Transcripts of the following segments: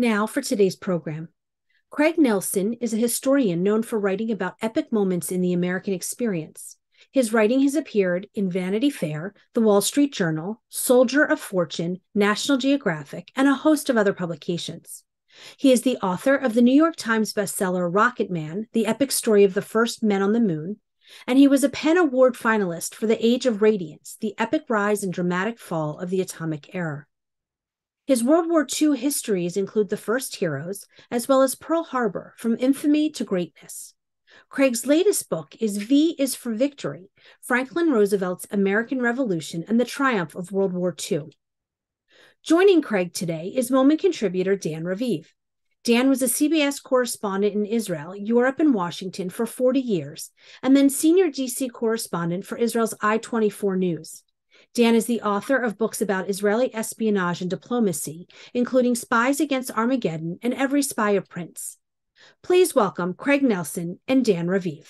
Now for today's program. Craig Nelson is a historian known for writing about epic moments in the American experience. His writing has appeared in Vanity Fair, The Wall Street Journal, Soldier of Fortune, National Geographic, and a host of other publications. He is the author of the New York Times bestseller Rocket Man, the epic story of the first men on the moon, and he was a PEN Award finalist for The Age of Radiance, the epic rise and dramatic fall of the atomic era. His World War II histories include The First Heroes, as well as Pearl Harbor, From Infamy to Greatness. Craig's latest book is V is for Victory Franklin Roosevelt's American Revolution and the Triumph of World War II. Joining Craig today is Moment contributor Dan Raviv. Dan was a CBS correspondent in Israel, Europe, and Washington for 40 years, and then senior DC correspondent for Israel's I 24 News. Dan is the author of books about Israeli espionage and diplomacy, including Spies Against Armageddon and Every Spy a Prince. Please welcome Craig Nelson and Dan Raviv.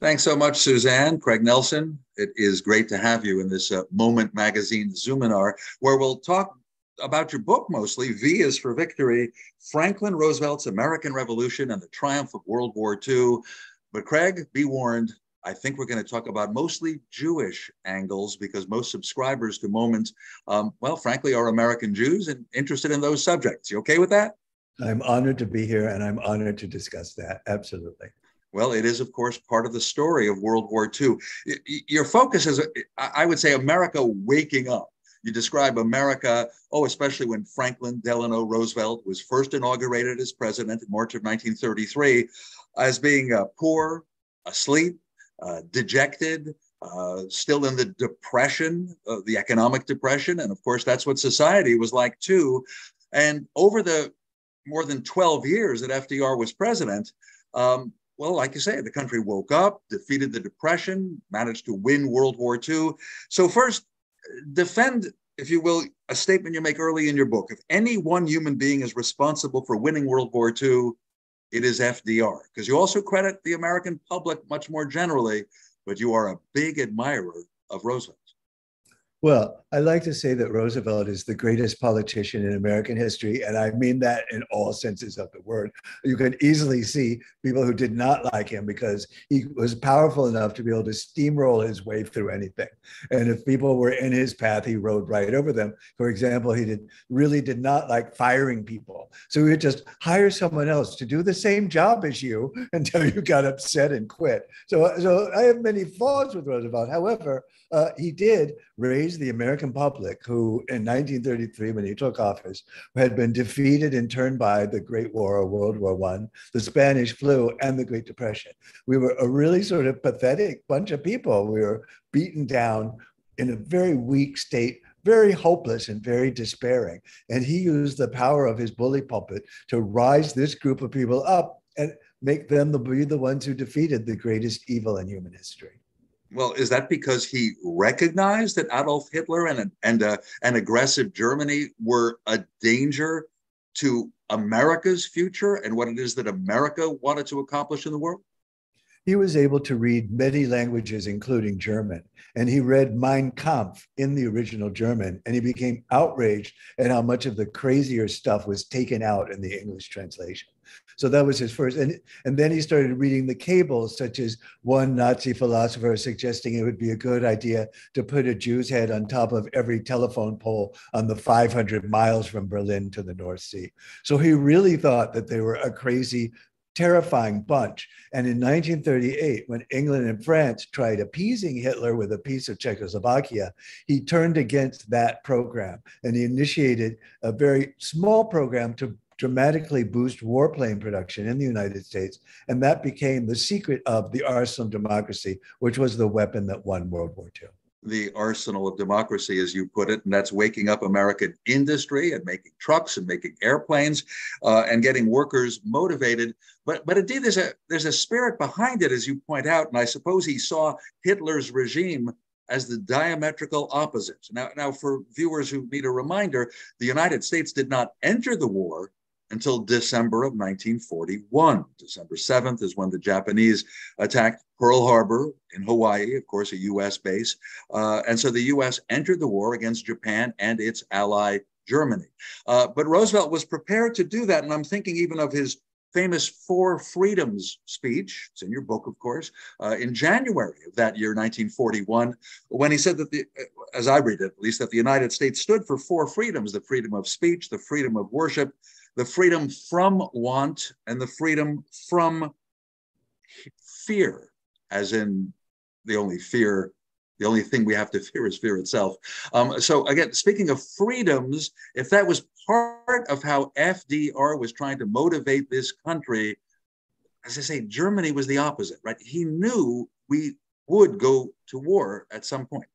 Thanks so much, Suzanne. Craig Nelson, it is great to have you in this uh, Moment Magazine Zoominar, where we'll talk about your book mostly. V is for Victory Franklin Roosevelt's American Revolution and the Triumph of World War II. But, Craig, be warned, I think we're going to talk about mostly Jewish angles because most subscribers to Moment, um, well, frankly, are American Jews and interested in those subjects. You okay with that? I'm honored to be here and I'm honored to discuss that. Absolutely. Well, it is, of course, part of the story of World War II. Your focus is, I would say, America waking up. You describe America, oh, especially when Franklin Delano Roosevelt was first inaugurated as president in March of 1933, as being uh, poor, asleep, uh, dejected, uh, still in the depression, uh, the economic depression. And of course, that's what society was like too. And over the more than 12 years that FDR was president, um, well, like you say, the country woke up, defeated the depression, managed to win World War II. So, first, defend, if you will, a statement you make early in your book. If any one human being is responsible for winning World War II, it is FDR, because you also credit the American public much more generally, but you are a big admirer of Roosevelt. Well, I like to say that Roosevelt is the greatest politician in American history, and I mean that in all senses of the word. You can easily see people who did not like him because he was powerful enough to be able to steamroll his way through anything. And if people were in his path, he rode right over them. For example, he did really did not like firing people, so he would just hire someone else to do the same job as you until you got upset and quit. So, so I have many flaws with Roosevelt. However, uh, he did raise the American public, who in 1933, when he took office, had been defeated in turn by the Great War or World War One, the Spanish flu, and the Great Depression. We were a really sort of pathetic bunch of people. We were beaten down in a very weak state very hopeless and very despairing. And he used the power of his bully pulpit to rise this group of people up and make them the, be the ones who defeated the greatest evil in human history. Well, is that because he recognized that Adolf Hitler and and uh, an aggressive Germany were a danger to America's future and what it is that America wanted to accomplish in the world? He was able to read many languages, including German, and he read Mein Kampf in the original German, and he became outraged at how much of the crazier stuff was taken out in the English translation. So that was his first. And, and then he started reading the cables, such as one Nazi philosopher suggesting it would be a good idea to put a Jew's head on top of every telephone pole on the 500 miles from Berlin to the North Sea. So he really thought that they were a crazy terrifying bunch. And in 1938, when England and France tried appeasing Hitler with a piece of Czechoslovakia, he turned against that program and he initiated a very small program to dramatically boost warplane production in the United States. And that became the secret of the arsenal of democracy, which was the weapon that won World War II. The arsenal of democracy, as you put it, and that's waking up American industry and making trucks and making airplanes uh, and getting workers motivated. But, but indeed, there's a there's a spirit behind it, as you point out, and I suppose he saw Hitler's regime as the diametrical opposite. Now, now, for viewers who need a reminder, the United States did not enter the war until December of 1941. December 7th is when the Japanese attacked Pearl Harbor in Hawaii, of course, a US base. Uh, and so the US entered the war against Japan and its ally Germany. Uh, but Roosevelt was prepared to do that. And I'm thinking even of his famous Four Freedoms speech, it's in your book, of course, uh, in January of that year, 1941, when he said that, the, as I read it at least, that the United States stood for four freedoms the freedom of speech, the freedom of worship, the freedom from want, and the freedom from fear, as in the only fear the only thing we have to fear is fear itself. Um, so again, speaking of freedoms, if that was part of how FDR was trying to motivate this country, as I say, Germany was the opposite, right? He knew we would go to war at some point.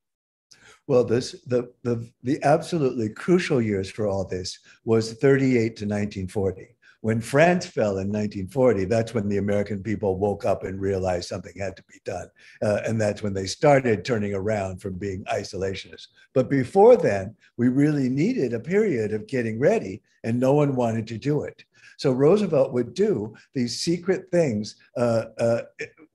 Well, this the the the absolutely crucial years for all this was 38 to 1940 when France fell in 1940, that's when the American people woke up and realized something had to be done. Uh, and that's when they started turning around from being isolationists. But before then, we really needed a period of getting ready, and no one wanted to do it. So Roosevelt would do these secret things uh, uh,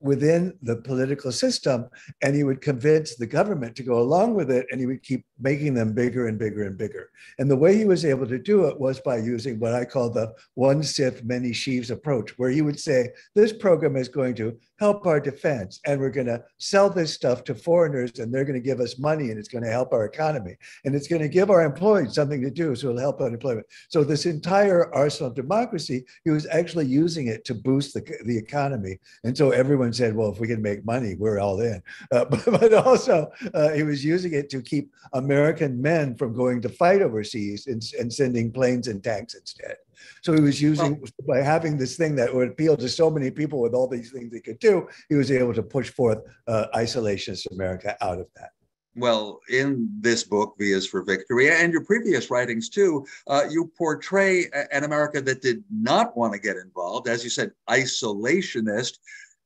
within the political system and he would convince the government to go along with it and he would keep making them bigger and bigger and bigger. And the way he was able to do it was by using what i call the one scythe many sheaves approach where he would say this program is going to help our defense and we're going to sell this stuff to foreigners and they're going to give us money and it's going to help our economy and it's going to give our employees something to do so it'll help unemployment. So this entire arsenal of democracy he was actually using it to boost the, the economy. And so everyone said well if we can make money we're all in. Uh, but, but, also uh, he was using it to keep american men from going to fight overseas and, and sending planes and tanks instead so he was using by having this thing that would appeal to so many people with all these things he could do. He was able to push forth uh, isolationist America out of that. Well, in this book, V is for Victory, and your previous writings too, uh, you portray an America that did not want to get involved, as you said, isolationist.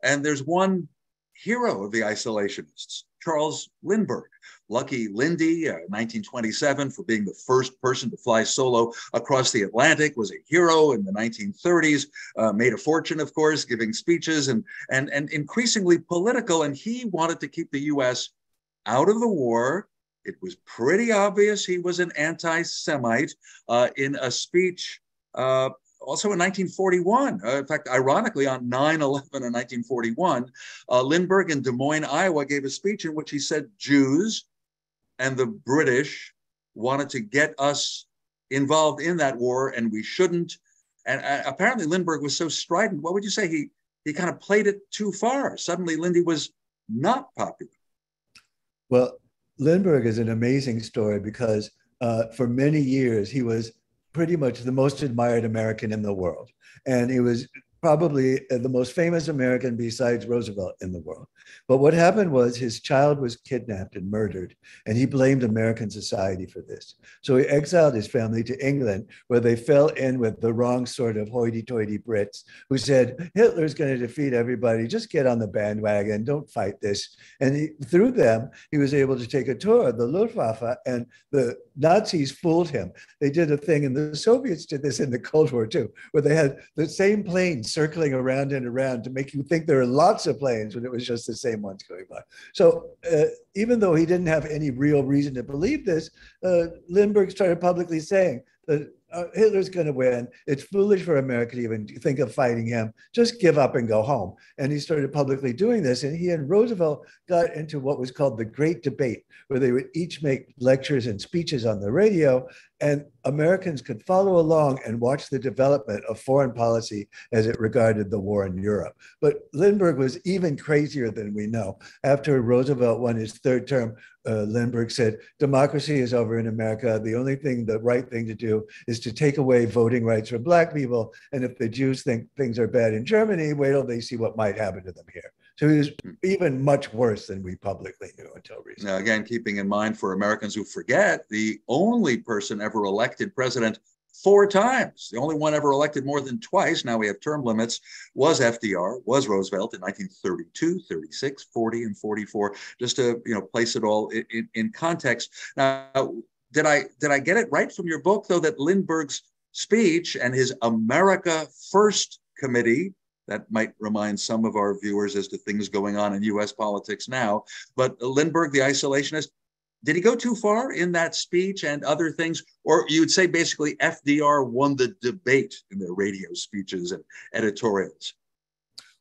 And there's one hero of the isolationists, Charles Lindbergh. Lucky Lindy, uh, 1927, for being the first person to fly solo across the Atlantic, was a hero in the 1930s, uh, made a fortune, of course, giving speeches and, and, and increasingly political. And he wanted to keep the US out of the war. It was pretty obvious he was an anti Semite uh, in a speech uh, also in 1941. Uh, in fact, ironically, on 9 11 in 1941, uh, Lindbergh in Des Moines, Iowa, gave a speech in which he said Jews and the British wanted to get us involved in that war, and we shouldn't. And uh, apparently, Lindbergh was so strident. What would you say? He he kind of played it too far. Suddenly, Lindy was not popular. Well, Lindbergh is an amazing story because uh, for many years he was pretty much the most admired American in the world, and he was probably uh, the most famous American besides Roosevelt in the world. But what happened was his child was kidnapped and murdered, and he blamed American society for this. So he exiled his family to England, where they fell in with the wrong sort of hoity toity Brits who said, Hitler's going to defeat everybody, just get on the bandwagon, don't fight this. And he, through them, he was able to take a tour of the Luftwaffe, and the Nazis fooled him. They did a thing, and the Soviets did this in the Cold War too, where they had the same planes circling around and around to make you think there are lots of planes when it was just the same ones going by. So uh, even though he didn't have any real reason to believe this, uh, Lindbergh started publicly saying that uh, Hitler's going to win. It's foolish for America to even think of fighting him. Just give up and go home. And he started publicly doing this. And he and Roosevelt got into what was called the Great Debate, where they would each make lectures and speeches on the radio and Americans could follow along and watch the development of foreign policy as it regarded the war in Europe. But Lindbergh was even crazier than we know. After Roosevelt won his third term, uh, Lindbergh said, Democracy is over in America. The only thing, the right thing to do is to take away voting rights from Black people. And if the Jews think things are bad in Germany, wait till they see what might happen to them here. So he was even much worse than we publicly knew until recently. Now, again, keeping in mind for Americans who forget, the only person ever elected president four times, the only one ever elected more than twice, now we have term limits, was FDR, was Roosevelt in 1932, 36, 40, and 44, just to you know place it all in, in, in context. Now, did I did I get it right from your book, though, that Lindbergh's speech and his America First committee that might remind some of our viewers as to things going on in US politics now. But Lindbergh, the isolationist, did he go too far in that speech and other things? Or you'd say basically FDR won the debate in their radio speeches and editorials?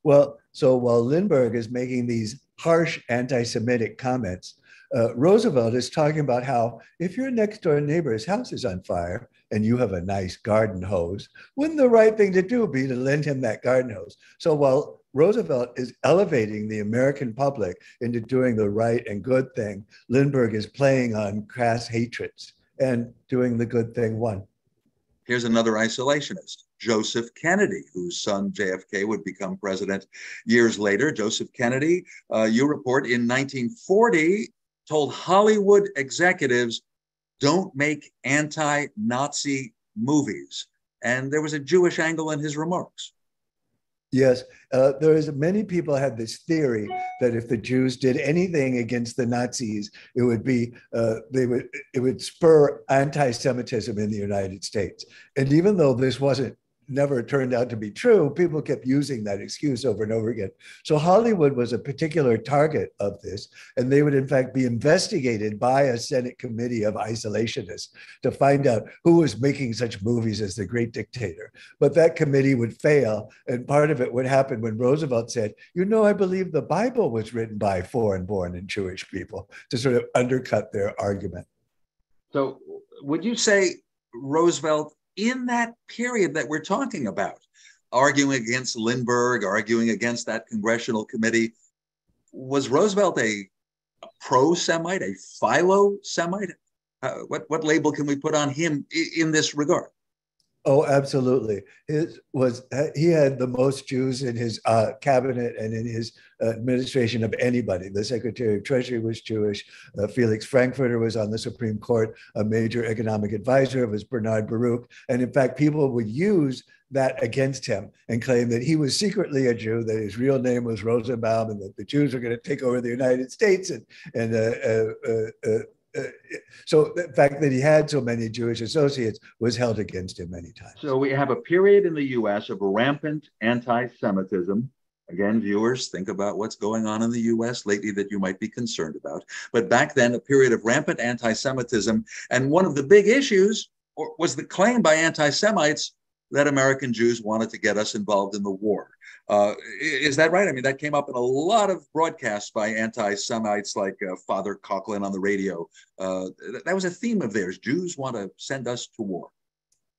Well, so while Lindbergh is making these harsh anti Semitic comments, uh, Roosevelt is talking about how if your next door neighbor's house is on fire and you have a nice garden hose, wouldn't the right thing to do be to lend him that garden hose? So while Roosevelt is elevating the American public into doing the right and good thing. Lindbergh is playing on crass hatreds and doing the good thing one. Here's another isolationist, Joseph Kennedy, whose son JFK would become president years later. Joseph Kennedy, uh, you report in 1940, told Hollywood executives, don't make anti Nazi movies. And there was a Jewish angle in his remarks. Yes, uh, there is many people have this theory that if the Jews did anything against the Nazis, it would be uh, they would it would spur anti-Semitism in the United States. And even though this wasn't never turned out to be true, people kept using that excuse over and over again. So Hollywood was a particular target of this, and they would in fact be investigated by a Senate committee of isolationists to find out who was making such movies as The Great Dictator. But that committee would fail, and part of it would happen when Roosevelt said, "You know, I believe the Bible was written by foreign-born and Jewish people," to sort of undercut their argument. So, would you say Roosevelt in that period that we're talking about, arguing against Lindbergh, arguing against that congressional committee. Was Roosevelt a, a pro Semite, a philo Semite? Uh, what, what label can we put on him in this regard? Oh, absolutely. It was he had the most Jews in his uh, cabinet and in his administration of anybody. The Secretary of Treasury was Jewish. Uh, Felix Frankfurter was on the Supreme Court. A major economic advisor was Bernard Baruch. And in fact, people would use that against him and claim that he was secretly a Jew, that his real name was Rosenbaum, and that the Jews were going to take over the United States and and uh, uh, uh, so the fact that he had so many Jewish associates was held against him many times. So we have a period in the U.S. of rampant anti-Semitism. Again, viewers, think about what's going on in the U.S. lately that you might be concerned about. But back then, a period of rampant anti-Semitism, and one of the big issues was the claim by anti-Semites that American Jews wanted to get us involved in the war. Uh, is that right? I mean, that came up in a lot of broadcasts by anti Semites like uh, Father Coughlin on the radio. Uh, that was a theme of theirs. Jews want to send us to war.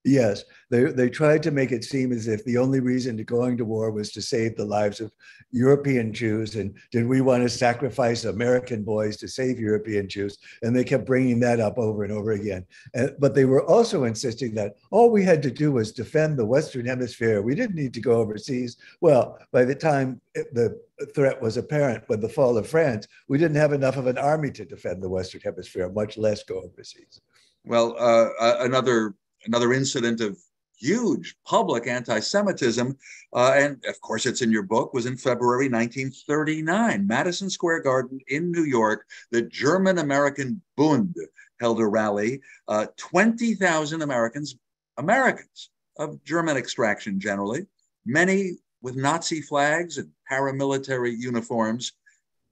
Yes, they, they tried to make it seem as if the only reason to going to war was to save the lives of European Jews. And did we want to sacrifice American boys to save European Jews? And they kept bringing that up over and over again. And, but they were also insisting that all we had to do was defend the Western Hemisphere. We didn't need to go overseas. Well, by the time the threat was apparent with the fall of France, we didn't have enough of an army to defend the Western Hemisphere, much less go overseas. Well, uh, another another incident of huge public anti-Semitism, uh, and of course it's in your book, was in February 1939. Madison Square Garden in New York, the German-American Bund held a rally. Uh, 20,000 Americans, Americans of German extraction generally, many with Nazi flags and paramilitary uniforms.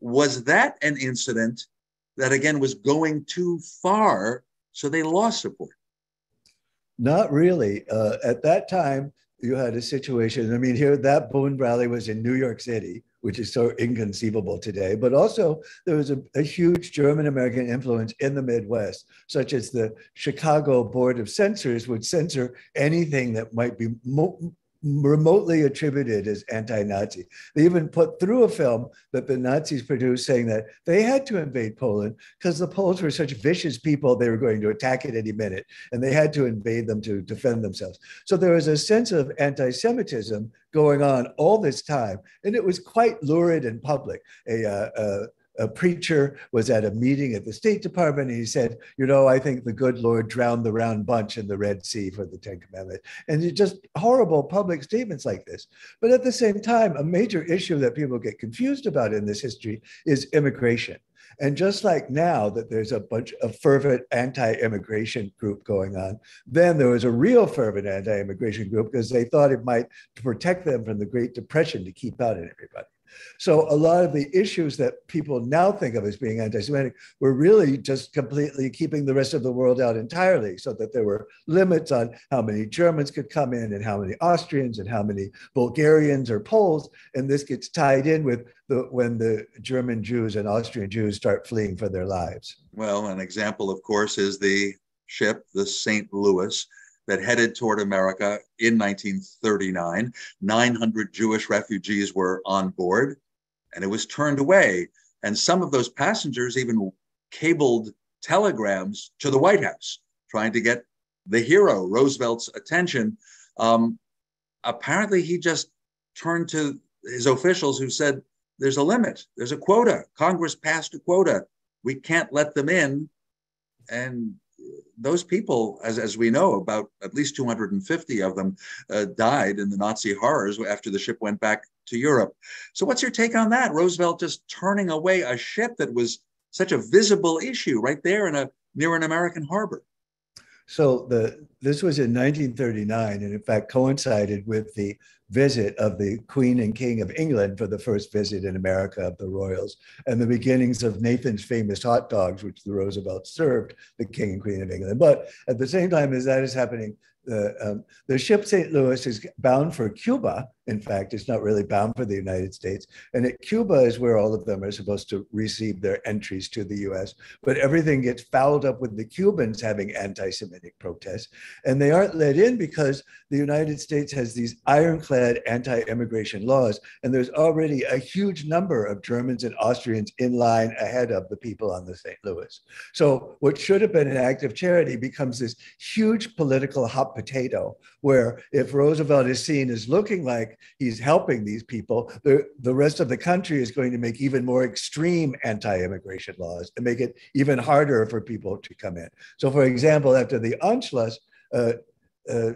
Was that an incident that again was going too far, so they lost support? Not really. Uh, at that time, you had a situation. I mean, here that Bund rally was in New York City, which is so inconceivable today. But also, there was a, a huge German American influence in the Midwest, such as the Chicago Board of Censors would censor anything that might be mo- remotely attributed as anti-Nazi. They even put through a film that the Nazis produced saying that they had to invade Poland because the Poles were such vicious people, they were going to attack it any minute, and they had to invade them to defend themselves. So there was a sense of anti-Semitism going on all this time, and it was quite lurid and public. A, uh, uh, a preacher was at a meeting at the State Department and he said, You know, I think the good Lord drowned the round bunch in the Red Sea for the Ten Commandments. And it's just horrible public statements like this. But at the same time, a major issue that people get confused about in this history is immigration. And just like now that there's a bunch of fervent anti-immigration group going on, then there was a real fervent anti-immigration group because they thought it might protect them from the Great Depression to keep out everybody. So a lot of the issues that people now think of as being anti-Semitic were really just completely keeping the rest of the world out entirely, so that there were limits on how many Germans could come in and how many Austrians and how many Bulgarians or Poles. And this gets tied in with the when the German Jews and Austrian Jews start fleeing for their lives. Well, an example, of course, is the ship, the St. Louis, that headed toward America in 1939. 900 Jewish refugees were on board, and it was turned away. And some of those passengers even cabled telegrams to the White House, trying to get the hero, Roosevelt's attention. Um, apparently, he just turned to his officials who said, There's a limit, there's a quota. Congress passed a quota. We can't let them in. And those people, as, as we know, about at least 250 of them uh, died in the Nazi horrors after the ship went back to Europe. So, what's your take on that? Roosevelt just turning away a ship that was such a visible issue right there in a near an American harbor. So the this was in 1939, and in fact coincided with the visit of the Queen and King of England for the first visit in America of the royals, and the beginnings of Nathan's famous hot dogs, which the Roosevelt served the King and Queen of England. But at the same time as that is happening, the, um, the ship St. Louis is bound for Cuba. In fact, it's not really bound for the United States. And at Cuba is where all of them are supposed to receive their entries to the US. But everything gets fouled up with the Cubans having anti Semitic protests. And they aren't let in because the United States has these ironclad anti immigration laws. And there's already a huge number of Germans and Austrians in line ahead of the people on the St. Louis. So what should have been an act of charity becomes this huge political hot potato, where if Roosevelt is seen as looking like he's helping these people, the, the rest of the country is going to make even more extreme anti immigration laws and make it even harder for people to come in. So, for example, after the Anschluss, uh, uh,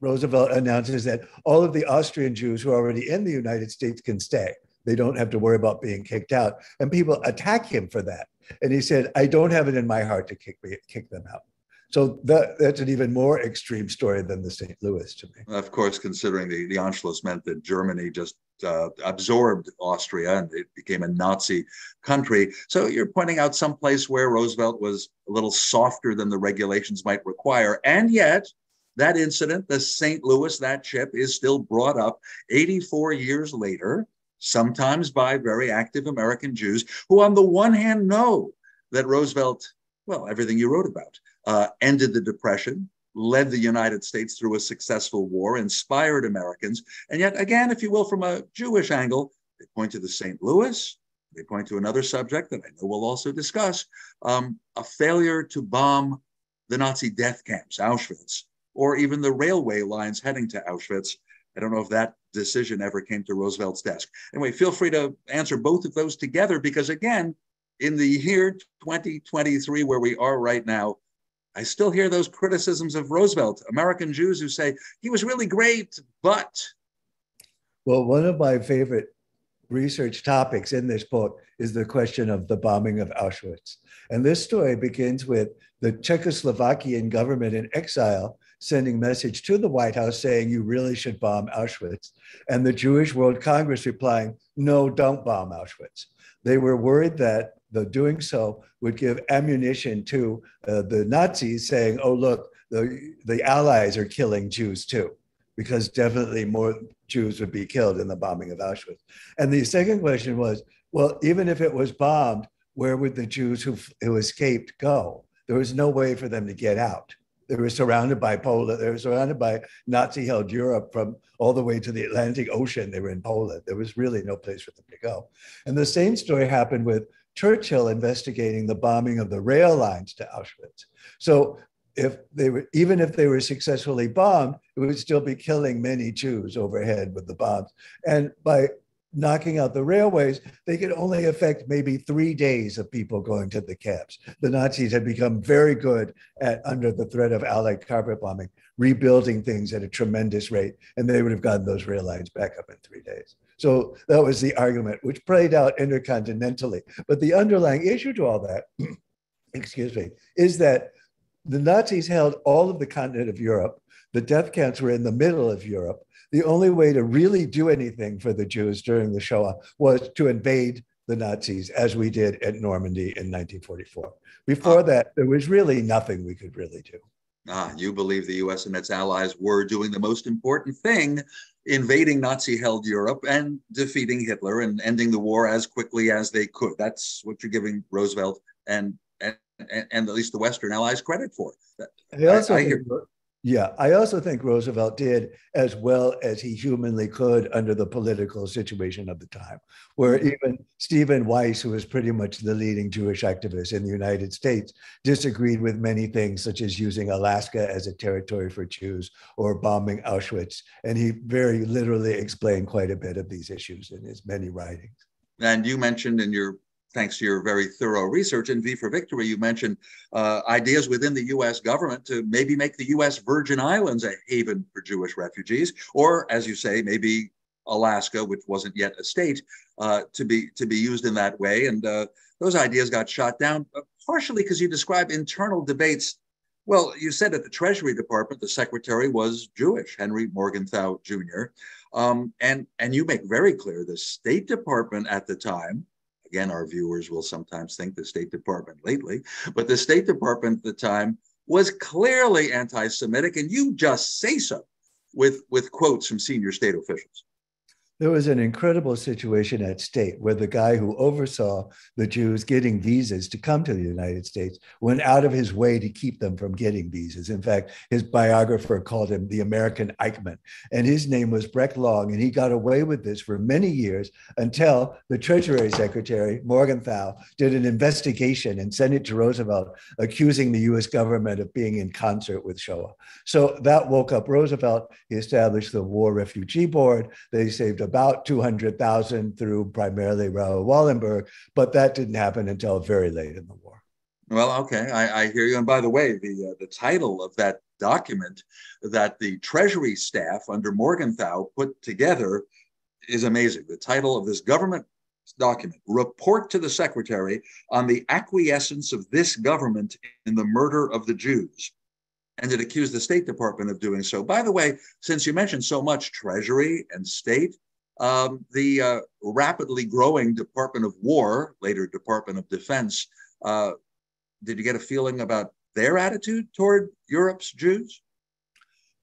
Roosevelt announces that all of the Austrian Jews who are already in the United States can stay. They don't have to worry about being kicked out. And people attack him for that. And he said, I don't have it in my heart to kick, kick them out. So that, that's an even more extreme story than the St. Louis to me. Of course, considering the, the Anschluss meant that Germany just uh, absorbed Austria and it became a Nazi country. So you're pointing out some place where Roosevelt was a little softer than the regulations might require. And yet, that incident, the St. Louis, that ship, is still brought up 84 years later, sometimes by very active American Jews who, on the one hand, know that Roosevelt, well, everything you wrote about, uh, ended the Depression, led the United States through a successful war, inspired Americans. And yet, again, if you will, from a Jewish angle, they point to the St. Louis. They point to another subject that I know we'll also discuss um, a failure to bomb the Nazi death camps, Auschwitz, or even the railway lines heading to Auschwitz. I don't know if that decision ever came to Roosevelt's desk. Anyway, feel free to answer both of those together because, again, in the year 2023, where we are right now, I still hear those criticisms of Roosevelt, American Jews who say he was really great, but. Well, one of my favorite research topics in this book is the question of the bombing of Auschwitz. And this story begins with the Czechoslovakian government in exile sending a message to the White House saying you really should bomb Auschwitz. And the Jewish World Congress replying, no, don't bomb Auschwitz. They were worried that the doing so would give ammunition to uh, the Nazis saying, oh, look, the, the Allies are killing Jews too, because definitely more Jews would be killed in the bombing of Auschwitz. And the second question was, well, even if it was bombed, where would the Jews who, who escaped go? There was no way for them to get out. They were surrounded by Poland. They were surrounded by Nazi-held Europe from all the way to the Atlantic Ocean. They were in Poland. There was really no place for them to go. And the same story happened with Churchill investigating the bombing of the rail lines to Auschwitz. So if they were, even if they were successfully bombed, it would still be killing many Jews overhead with the bombs. And by knocking out the railways, they could only affect maybe three days of people going to the camps. The Nazis had become very good at, under the threat of Allied carpet bombing, rebuilding things at a tremendous rate, and they would have gotten those rail lines back up in three days. So that was the argument, which played out intercontinentally. But the underlying issue to all that, excuse me, is that the Nazis held all of the continent of Europe. The death camps were in the middle of Europe. the only way to really do anything for the Jews during the Shoah was to invade the Nazis, as we did at Normandy in 1944. Before that, there was really nothing we could really do. Ah, you believe the US and its allies were doing the most important thing, invading Nazi held Europe and defeating Hitler and ending the war as quickly as they could. That's what you're giving Roosevelt and, and, and at least the Western allies credit for. I also I, I hear, yeah, I also think Roosevelt did as well as he humanly could under the political situation of the time, where mm-hmm. even Stephen Wise, who was pretty much the leading Jewish activist in the United States, disagreed with many things, such as using Alaska as a territory for Jews or bombing Auschwitz. And he very literally explained quite a bit of these issues in his many writings. And you mentioned in your thanks to your very thorough research in V for Victory, you mentioned uh, ideas within the U.S. government to maybe make the U.S. Virgin Islands a haven for Jewish refugees, or as you say, maybe Alaska, which wasn't yet a state, uh, to be to be used in that way. And uh, those ideas got shot down, uh, partially because you describe internal debates. Well, you said at the Treasury Department, the secretary was Jewish, Henry Morgenthau Jr. Um, and and you make very clear the State Department at the time Again, our viewers will sometimes think the State Department lately, but the State Department at the time was clearly anti Semitic, and you just say so with, with quotes from senior state officials there was an incredible situation at state where the guy who oversaw the Jews getting visas to come to the United States went out of his way to keep them from getting visas. In fact, his biographer called him the American Eichmann, and his name was Breck Long, and he got away with this for many years until the Treasury Secretary, Morgenthau, did an investigation and sent it to Roosevelt, accusing the US government of being in concert with Shoah. So that woke up Roosevelt. He established the War Refugee Board. They saved about 200,000 through primarily Raoul Wallenberg, but that didn't happen until very late in the war. Well, okay, I, I hear you. And by the way, the uh, the title of that document that the Treasury staff under Morgenthau put together is amazing. The title of this government document report to the secretary on the acquiescence of this government in the murder of the Jews and it accused the State Department of doing so. By the way, since you mentioned so much Treasury and State, um, the uh, rapidly growing Department of War, later Department of Defense, uh, did you get a feeling about their attitude toward Europe's Jews?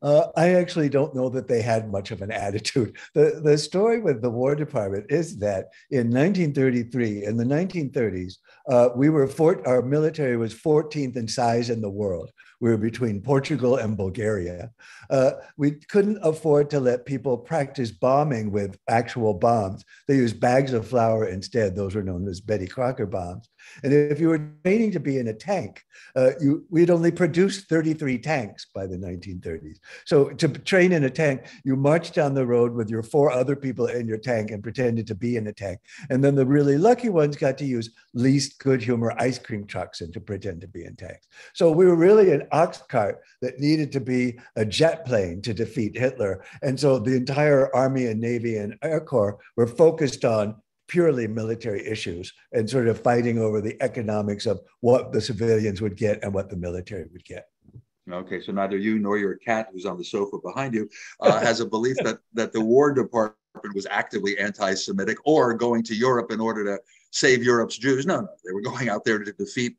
Uh, I actually don't know that they had much of an attitude. The, the story with the War Department is that in 1933, in the 1930s, uh, we were fort, our military was 14th in size in the world. We were between Portugal and Bulgaria. Uh, we couldn't afford to let people practice bombing with actual bombs. They used bags of flour instead. Those were known as Betty Crocker bombs. And if you were training to be in a tank, uh, you, we'd only produced 33 tanks by the 1930s. So to train in a tank, you marched down the road with your four other people in your tank and pretended to be in a tank. And then the really lucky ones got to use least good humor ice cream trucks and to pretend to be in tanks. So we were really an ox cart that needed to be a jet plane to defeat Hitler. And so the entire Army and Navy and Air Corps were focused on purely military issues and sort of fighting over the economics of what the civilians would get and what the military would get. Okay, so neither you nor your cat, who's on the sofa behind you, uh, has a belief that that the War Department was actively anti-Semitic or going to Europe in order to save Europe's Jews. No, no, they were going out there to defeat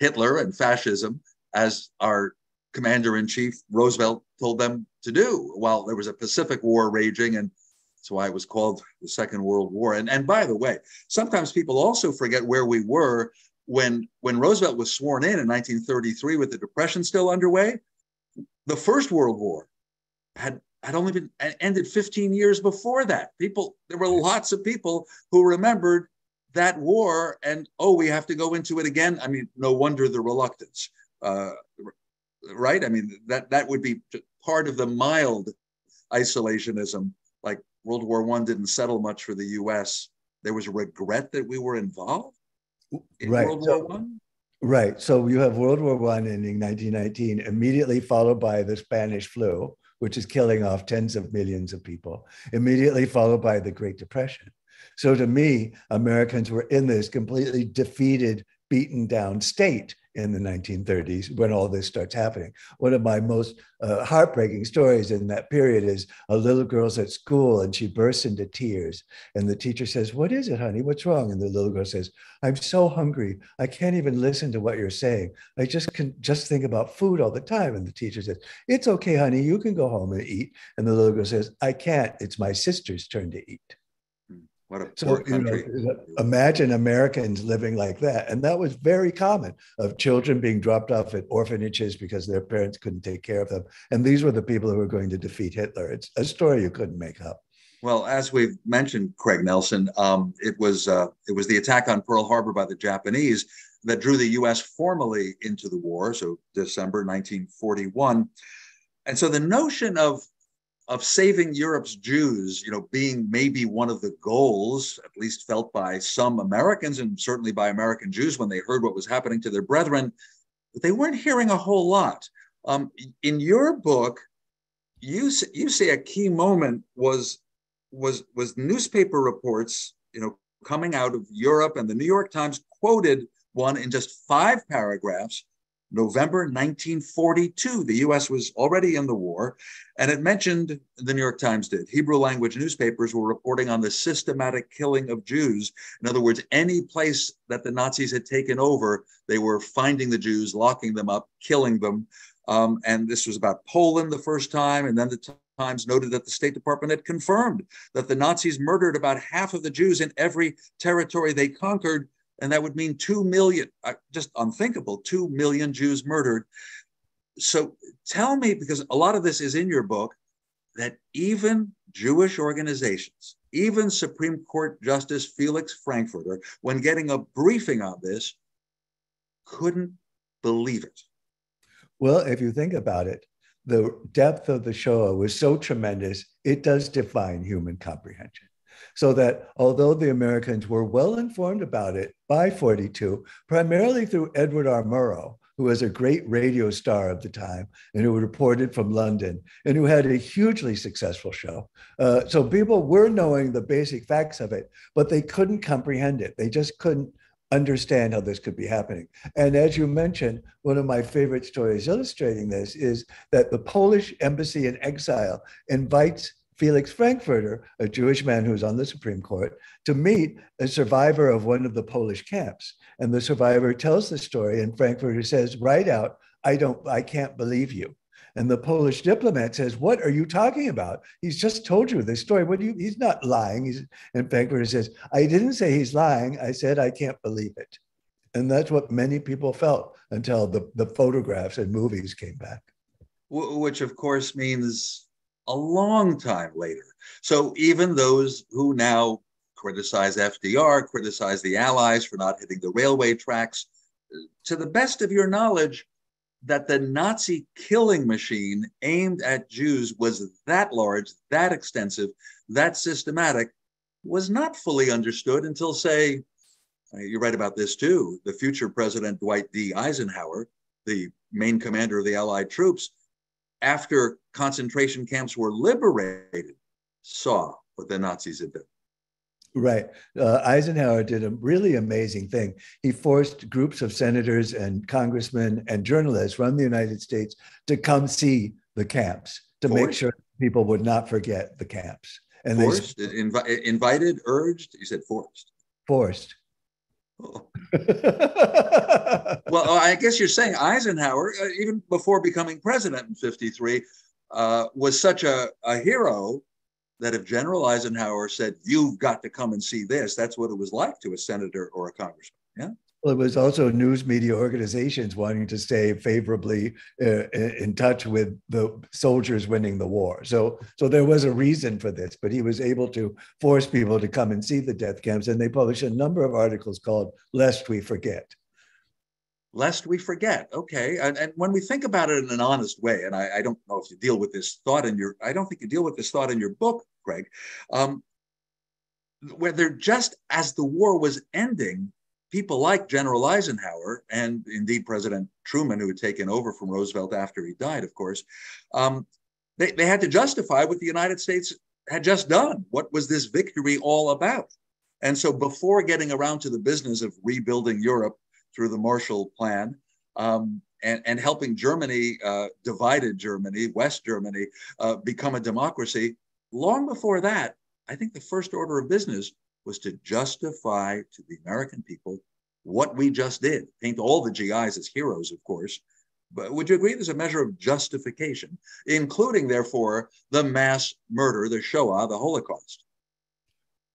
Hitler and fascism, as our commander in chief Roosevelt told them to do. While there was a Pacific War raging and that's why it was called the Second World War. And, and by the way, sometimes people also forget where we were when, when Roosevelt was sworn in in 1933 with the Depression still underway. The First World War had, had only been ended 15 years before that. People, there were lots of people who remembered that war and, oh, we have to go into it again. I mean, no wonder the reluctance. Uh, right? I mean, that, that would be part of the mild isolationism like World War One didn't settle much for the U.S. There was a regret that we were involved in right. World so, War One. Right. So you have World War One ending 1919, immediately followed by the Spanish flu, which is killing off tens of millions of people, immediately followed by the Great Depression. So to me, Americans were in this completely defeated, beaten down state in the 1930s when all this starts happening. One of my most uh, heartbreaking stories in that period is a little girl's at school and she bursts into tears. And the teacher says, What is it, honey? What's wrong? And the little girl says, I'm so hungry. I can't even listen to what you're saying. I just can just think about food all the time. And the teacher says, It's okay, honey. You can go home and eat. And the little girl says, I can't. It's my sister's turn to eat. What a so, poor country. You know, imagine Americans living like that. And that was very common of children being dropped off at orphanages because their parents couldn't take care of them. And these were the people who were going to defeat Hitler. It's a story you couldn't make up. Well, as we've mentioned, Craig Nelson, um, it was uh, it was the attack on Pearl Harbor by the Japanese that drew the U.S. formally into the war. So December 1941, and so the notion of of saving Europe's Jews, you know, being maybe one of the goals, at least felt by some Americans and certainly by American Jews when they heard what was happening to their brethren, but they weren't hearing a whole lot. Um, in your book, you you say a key moment was was was newspaper reports, you know, coming out of Europe, and the New York Times quoted one in just five paragraphs November 1942. The US was already in the war, and it mentioned, the New York Times did, Hebrew language newspapers were reporting on the systematic killing of Jews. In other words, any place that the Nazis had taken over, they were finding the Jews, locking them up, killing them. Um, and this was about Poland the first time, and then the Times noted that the State Department had confirmed that the Nazis murdered about half of the Jews in every territory they conquered and that would mean 2 million, uh, just unthinkable, 2 million Jews murdered. So tell me, because a lot of this is in your book, that even Jewish organizations, even Supreme Court Justice Felix Frankfurter, when getting a briefing on this, couldn't believe it. Well, if you think about it, the depth of the Shoah was so tremendous, it does define human comprehension. So that although the Americans were well informed about it by 42, primarily through Edward R. Murrow, who was a great radio star of the time and who reported from London and who had a hugely successful show. Uh, so people were knowing the basic facts of it, but they couldn't comprehend it. They just couldn't understand how this could be happening. And as you mentioned, one of my favorite stories illustrating this is that the Polish embassy in exile invites Felix Frankfurter, a Jewish man who's on the Supreme Court, to meet a survivor of one of the Polish camps. And the survivor tells the story, and Frankfurter says, right out, I don't, I can't believe you. And the Polish diplomat says, What are you talking about? He's just told you this story. What do you, he's not lying. He's, and Frankfurter says, I didn't say he's lying. I said, I can't believe it. And that's what many people felt until the, the photographs and movies came back. Which, of course, means a long time later. So even those who now criticize FDR, criticize the Allies for not hitting the railway tracks, to the best of your knowledge, that the Nazi killing machine aimed at Jews was that large, that extensive, that systematic, was not fully understood until, say, uh, you're right about this too, the future President Dwight D. Eisenhower, the main commander of the Allied troops, after concentration camps were liberated, saw what the Nazis had done. Right. Uh, Eisenhower did a really amazing thing. He forced groups of senators and congressmen and journalists from the United States to come see the camps to forced. make sure people would not forget the camps. And forced, they, invi- invited, urged. You said forced. Forced. Well, I guess you're saying Eisenhower, uh, even before becoming president in 53, uh, was such a, a hero that if General Eisenhower said, You've got to come and see this, that's what it was like to a senator or a congressman. Yeah. Well, it was also news media organizations wanting to stay favorably uh, in touch with the soldiers winning the war. So, so there was a reason for this, but he was able to force people to come and see the death camps. And they published a number of articles called Lest We Forget. Lest we forget. Okay. And, and when we think about it in an honest way, and I, I, don't know if you deal with this thought in your, I don't think you deal with this thought in your book, Greg, um, whether just as the war was ending, people like General Eisenhower and indeed President Truman, who had taken over from Roosevelt after he died, of course, um, they, they had to justify what the United States had just done. What was this victory all about? And so before getting around to the business of rebuilding Europe through the Marshall Plan, um, and, and helping Germany, uh, divided Germany, West Germany, uh, become a democracy. Long before that, I think the first order of business was to justify to the American people what we just did, paint all the GIs as heroes, of course. But would you agree there's a measure of justification, including, therefore, the mass murder, the Shoah, the Holocaust?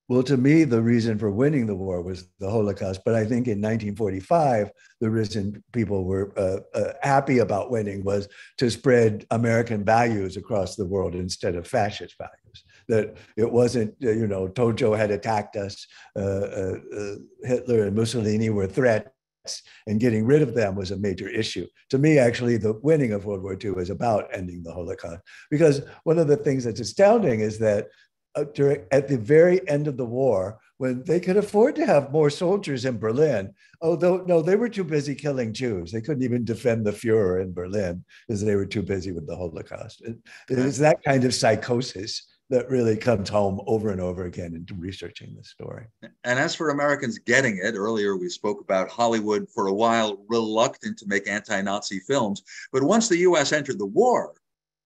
Well, to me, the reason for winning the war was the Holocaust. But I think in 1945, the reason people were uh, uh, happy about winning was to spread American values across the world instead of fascist values. That it wasn't, uh, you know, Tojo had attacked us, uh, uh, uh, Hitler and Mussolini were threats. And getting rid of them was a major issue. To me, actually, the winning of World War II was about ending the Holocaust. Because one of the things that's astounding is that uh, during, at the very end of the war, when they could afford to have more soldiers in Berlin, although no, they were too busy killing Jews. They couldn't even defend the Fuhrer in Berlin because they were too busy with the Holocaust. It, was that kind of psychosis that really comes home over and over again in researching this story. And as for Americans getting it, earlier we spoke about Hollywood for a while reluctant to make anti Nazi films. But once the US entered the war,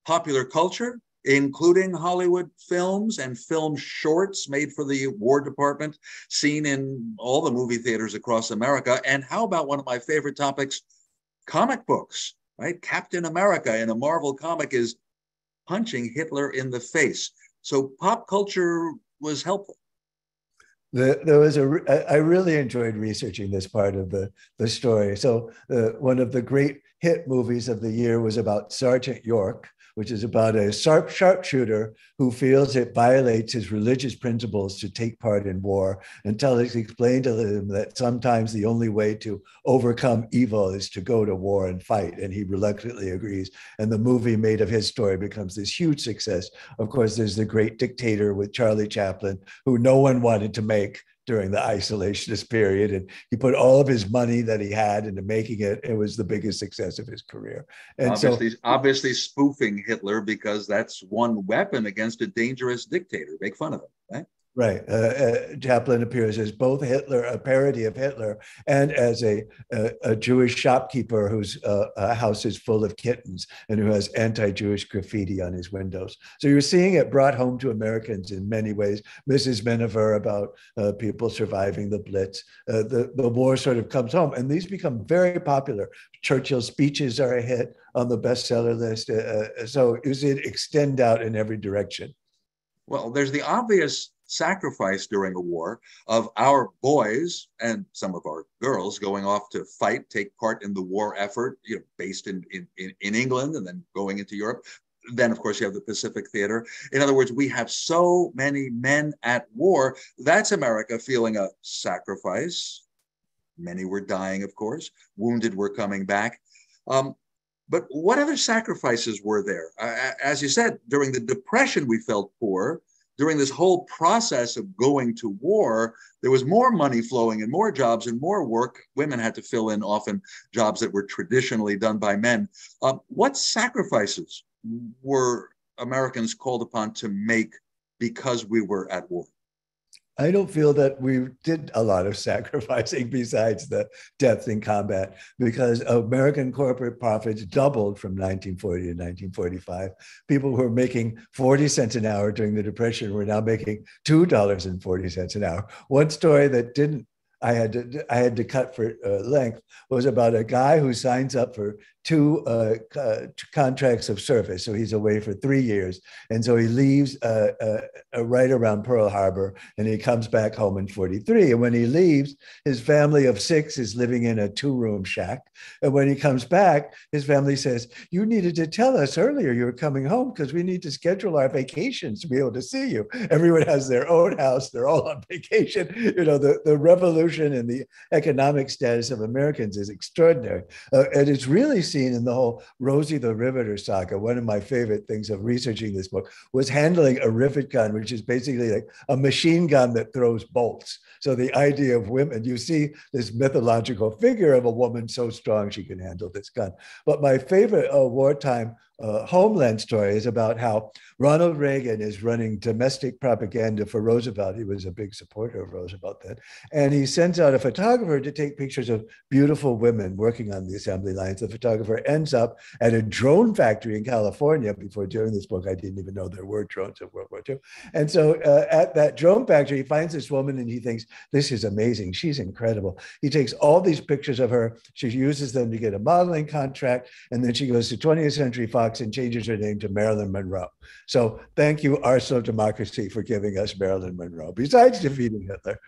popular culture including Hollywood films and film shorts made for the War Department, seen in all the movie theaters across America. And how about one of my favorite topics, comic books, right? Captain America in a Marvel comic is punching Hitler in the face. So pop culture was helpful. The, there was a. I really enjoyed researching this part of the, the story. So, uh, one of the great hit movies of the year was about Sergeant York, which is about a sharp sharpshooter who feels it violates his religious principles to take part in war until it's explained to him that sometimes the only way to overcome evil is to go to war and fight. And he reluctantly agrees. And the movie made of his story becomes this huge success. Of course, there's the great dictator with Charlie Chaplin, who no one wanted to make during the isolationist period. And he put all of his money that he had into making it. It was the biggest success of his career. And obviously, so, obviously spoofing Hitler because that's one weapon against a dangerous dictator. Make fun of him, right? Right. Uh, uh, Chaplin appears as both Hitler, a parody of Hitler, and as a, a, a Jewish shopkeeper whose uh, house is full of kittens and who has anti Jewish graffiti on his windows. So you're seeing it brought home to Americans in many ways. Mrs. Miniver about uh, people surviving the Blitz. Uh, the, the war sort of comes home, and these become very popular. Churchill's speeches are a hit on the bestseller list. Uh, so see it extend out in every direction. Well, there's the obvious sacrifice during a war of our boys and some of our girls going off to fight, take part in the war effort, you know, based in, in, in England and then going into Europe. Then, of course, you have the Pacific Theater. In other words, we have so many men at war. That's America feeling a sacrifice. Many were dying, of course. Wounded were coming back. Um, but what other sacrifices were there? Uh, as you said, during the Depression, we felt poor during this whole process of going to war, there was more money flowing and more jobs and more work. Women had to fill in often jobs that were traditionally done by men. Uh, what sacrifices were Americans called upon to make because we were at war? I don't feel that we did a lot of sacrificing besides the deaths in combat because American corporate profits doubled from 1940 to 1945. People who were making 40 cents an hour during the Depression were now making $2.40 an hour. One story that didn't I had to I had to cut for uh, length was about a guy who signs up for two uh, uh, contracts of service. So he's away for three years. And so he leaves uh, uh, uh, right around Pearl Harbor and he comes back home in 43. And when he leaves, his family of six is living in a two room shack. And when he comes back, his family says, You needed to tell us earlier you were coming home because we need to schedule our vacations to be able to see you. Everyone has their own house, they're all on vacation. You know, the, the revolution and the economic status of Americans is extraordinary. and it's really seen in the whole Rosie the Riveter saga. One of my favorite things of researching this book was handling a rivet gun, which is basically like a machine gun that throws bolts. So the idea of women, you see this mythological figure of a woman so strong she can handle this gun. But my favorite uh, wartime uh, Homeland story is about how Ronald Reagan is running domestic propaganda for Roosevelt. He was a big supporter of Roosevelt then. And he sends out a photographer to take pictures of beautiful women working on the assembly lines. The photographer ends up at a drone factory in California. Before doing this book, I didn't even know there were drones in World War II. And so uh, at that drone factory, he finds this woman and he thinks, this is amazing. She's incredible. He takes all these pictures of her. She uses them to get a modeling contract. And then she goes to 20th Century Fox and changes her name to Marilyn Monroe. So thank you, Arsenal Democracy, for giving us Marilyn Monroe, besides defeating Hitler.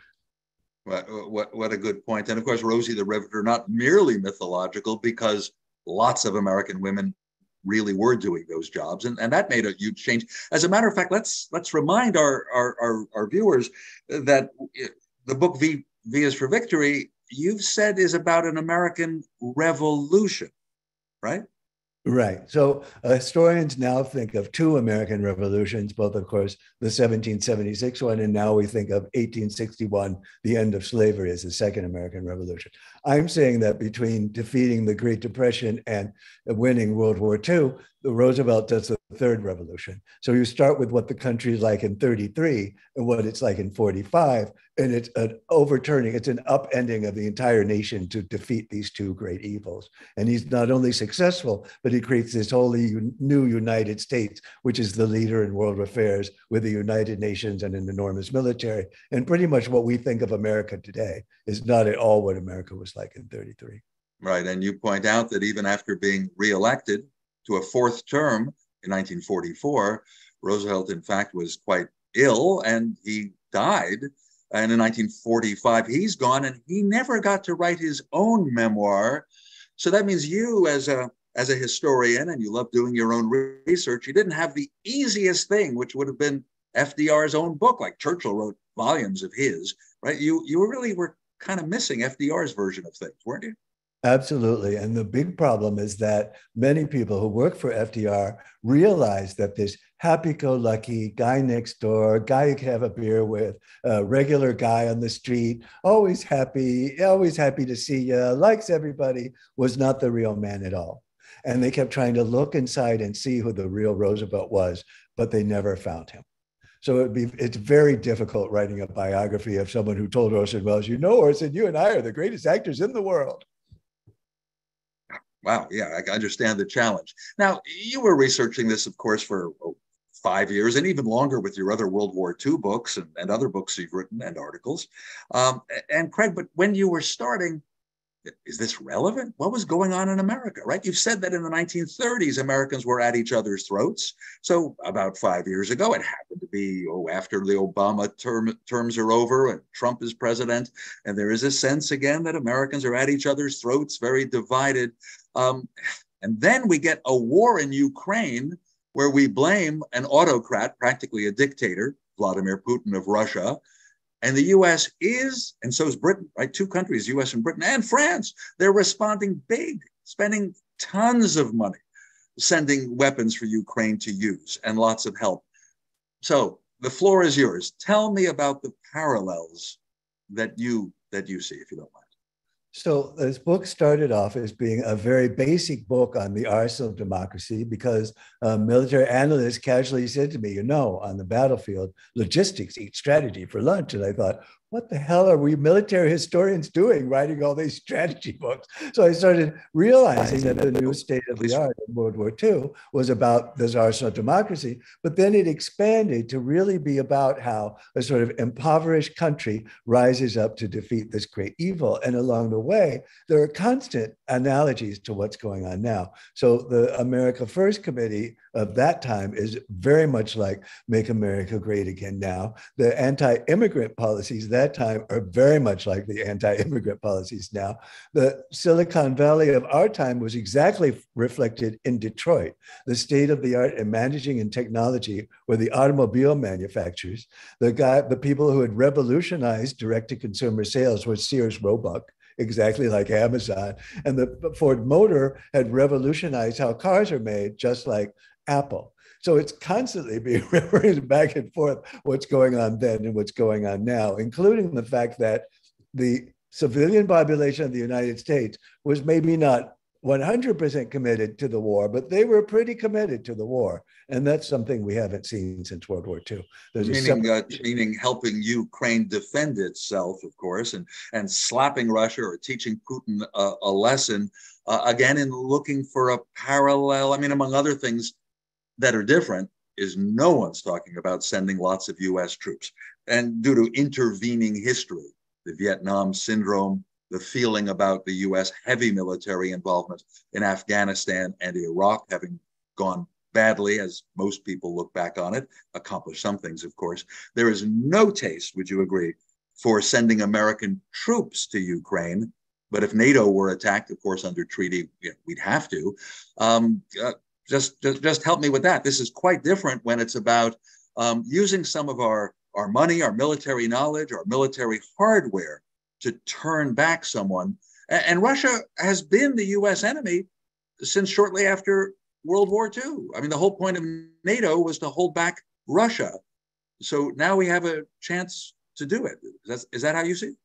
What, what, what a good point. And of course, Rosie the Riveter, not merely mythological, because lots of American women really were doing those jobs. And, and that made a huge change. As a matter of fact, let's let's remind our, our, our, our viewers that eh, the book v, v is for Victory, you've said is about an American revolution, right? Right. So uh, historians now think of two American revolutions, both, of course, the 1776 one, and now we think of 1861, the end of slavery, as the second American Revolution. I'm saying that between defeating the Great Depression and winning World War II, the Roosevelt does the third revolution. So you start with what the country is like in 33 and what it's like in 45, and it's an overturning, it's an upending of the entire nation to defeat these two great evils. And he's not only successful, but he creates this wholly new United States, which is the leader in world affairs with the United Nations and an enormous military. And pretty much what we think of America today is not at all what America was like in 33. Right. And you point out that even after being reelected, to a fourth term in 1944. Roosevelt, in fact, was quite ill and he died. And in 1945, he's gone and he never got to write his own memoir. So that means you, as a as a historian, and you love doing your own research, you didn't have the easiest thing, which would have been FDR's own book. Like Churchill wrote volumes of his, right? You you really were kind of missing FDR's version of things, weren't you? Absolutely. And the big problem is that many people who work for FDR realize that this happy go lucky guy next door, guy you can have a beer with, a regular guy on the street, always happy, always happy to see you, likes everybody, was not the real man at all. And they kept trying to look inside and see who the real Roosevelt was, but they never found him. So it'd be it's very difficult writing a biography of someone who told Orson Welles, you know, Orson, you and I are the greatest actors in the world. Wow. Yeah, I understand the challenge. Now, you were researching this, of course, for five years and even longer with your other World War II books and, and other books you've written and articles. Um, and Craig, but when you were starting, is this relevant? What was going on in America, right? You've said that in the 1930s, Americans were at each other's throats. So about five years ago, it happened to be, oh, after the Obama term, terms are over and Trump is president. And there is a sense again that Americans are at each other's throats, very divided. Um, and then we get a war in Ukraine where we blame an autocrat, practically a dictator, Vladimir Putin of Russia, and the US is, and so is Britain, right? Two countries, US and Britain and France, they're responding big, spending tons of money, sending weapons for Ukraine to use and lots of help. So the floor is yours. Tell me about the parallels that you that you see, if you don't mind. So this book started off as being a very basic book on the arsenal of democracy because a military analysts casually said to me, you know, on the battlefield, logistics eat strategy for lunch. And I thought, what the hell are we military historians doing writing all these strategy books? So I started realizing that the new state of the art in World War II was about this arsenal of democracy, but then it expanded to really be about how a sort of impoverished country rises up to defeat this great evil. And along the way, there are constant analogies to what's going on now. So the America First Committee of that time is very much like Make America Great Again Now. The anti immigrant policies that time are very much like the anti immigrant policies now. The Silicon Valley of our time was exactly reflected in Detroit. The state of the art in managing and technology were the automobile manufacturers. The guy, the people who had revolutionized direct to consumer sales were Sears Roebuck exactly like Amazon. And the Ford motor had revolutionized how cars are made, just like Apple. So it's constantly being referenced back and forth what's going on then and what's going on now, including the fact that the civilian population of the United States was maybe not 100% committed to the war, but they were pretty committed to the war. And that's something we haven't seen since World War II. There's meaning, uh, meaning helping Ukraine defend itself, of course, and, and slapping Russia or teaching Putin a, a lesson, uh, again, in looking for a parallel. I mean, among other things that are different, is no one's talking about sending lots of US troops. And due to intervening history, the Vietnam syndrome, the feeling about the US heavy military involvement in Afghanistan and Iraq having gone badly, as most people look back on it, accomplished some things, of course. There is no taste, would you agree, for sending American troops to Ukraine. But if NATO were attacked, of course, under treaty, you know, we'd have to. Um, uh, just, just, just help me with that. This is quite different when it's about um, using some of our, our money, our military knowledge, our military hardware to turn back someone. And Russia has been the US enemy since shortly after World War II. I mean, the whole point of NATO was to hold back Russia. So now we have a chance to do it. Is that, is that how you see it?